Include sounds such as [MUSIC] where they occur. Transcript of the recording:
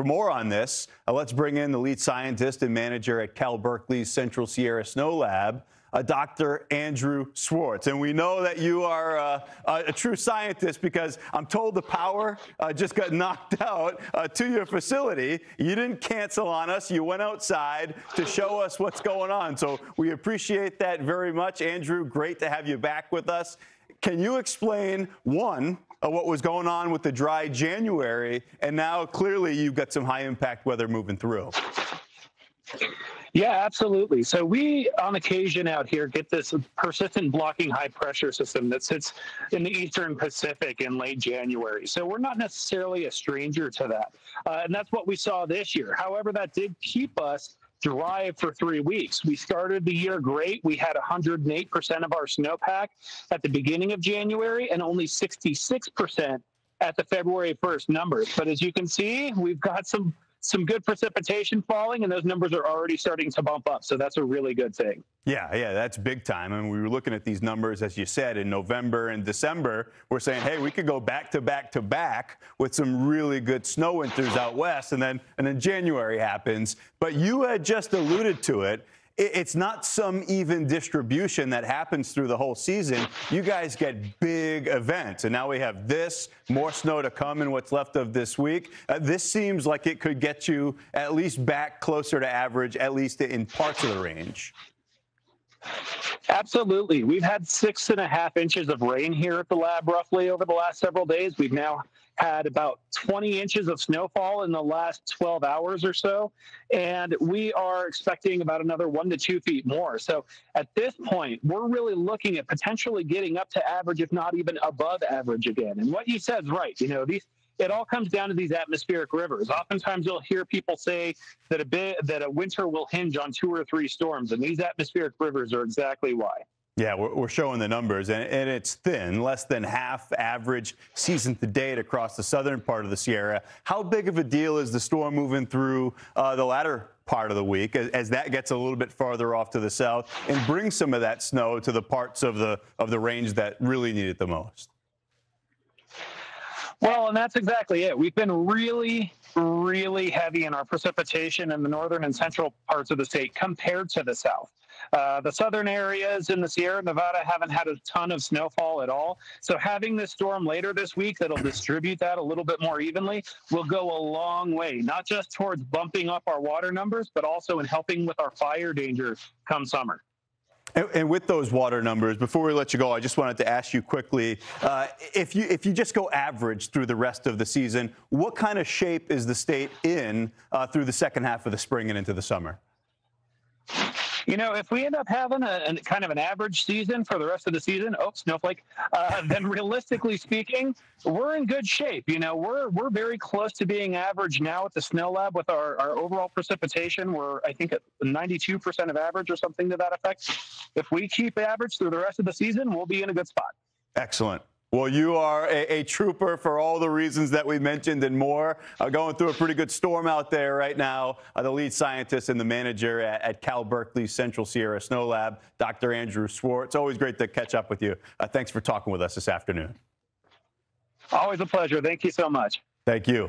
For more on this, uh, let's bring in the lead scientist and manager at Cal Berkeley's Central Sierra Snow Lab, uh, Dr. Andrew Schwartz. And we know that you are uh, a true scientist because I'm told the power uh, just got [LAUGHS] knocked out uh, to your facility. You didn't cancel on us. You went outside to show us what's going on. So we appreciate that very much. Andrew, great to have you back with us. Can you explain, one, what was going on with the dry January, and now clearly you've got some high impact weather moving through? Yeah, absolutely. So we, on occasion out here, get this persistent blocking high pressure system that sits in the eastern Pacific in late January. So we're not necessarily a stranger to that. Uh, and that's what we saw this year. However, that did keep us dry for three weeks. We started the year great. We had 108% of our snowpack at the beginning of January and only 66% at the February 1st numbers. But as you can see, we've got some some good precipitation falling, and those numbers are already starting to bump up. So that's a really good thing. Yeah, yeah, that's big time. I mean, we were looking at these numbers, as you said, in November and December. We're saying, hey, we could go back to back to back with some really good snow winters out west, and then and then January happens. But you had just alluded to it it's not some even distribution that happens through the whole season. You guys get big events, and now we have this, more snow to come in what's left of this week. Uh, this seems like it could get you at least back closer to average, at least in parts of the range. Absolutely. We've had six and a half inches of rain here at the lab roughly over the last several days. We've now had about 20 inches of snowfall in the last 12 hours or so. And we are expecting about another one to two feet more. So at this point, we're really looking at potentially getting up to average, if not even above average again. And what you said is right. You know, these it all comes down to these atmospheric rivers. Oftentimes, you'll hear people say that a bit that a winter will hinge on two or three storms, and these atmospheric rivers are exactly why. Yeah, we're, showing the numbers, and, it's thin, less than half average season to date across the southern part of the Sierra. How big of a deal is the storm moving through uh, the latter part of the week as, as, that gets a little bit farther off to the south and brings some of that snow to the parts of the of the range that really need it the most? Well, and that's exactly it. We've been really, really heavy in our precipitation in the northern and central parts of the state compared to the south. Uh, the southern areas in the Sierra Nevada haven't had a ton of snowfall at all. So having this storm later this week that'll distribute that a little bit more evenly will go a long way, not just towards bumping up our water numbers, but also in helping with our fire danger come summer. And, and, with those water numbers, before we let you go, I just wanted to ask you quickly: uh, if you if you just go average through the rest of the season, what kind of shape is the state in uh, through the second half of the spring and into the summer? You know, if we end up having a, a, kind of an average season for the rest of the season, oh snowflake, uh, [LAUGHS] then realistically speaking, we're in good shape. You know, we're we're very close to being average now at the snow lab with our, our overall precipitation. We're I think at 92% of average or something to that effect. If we keep average through the rest of the season, we'll be in a good spot. Excellent. Well, you are a, a, trooper for all the reasons that we mentioned and more. Uh, going through a pretty good storm out there right now. Uh, the lead scientist and the manager at, at, Cal Berkeley Central Sierra Snow Lab, Dr. Andrew Schwartz. It's always great to catch up with you. Uh, thanks for talking with us this afternoon. Always a pleasure. Thank you so much. Thank you.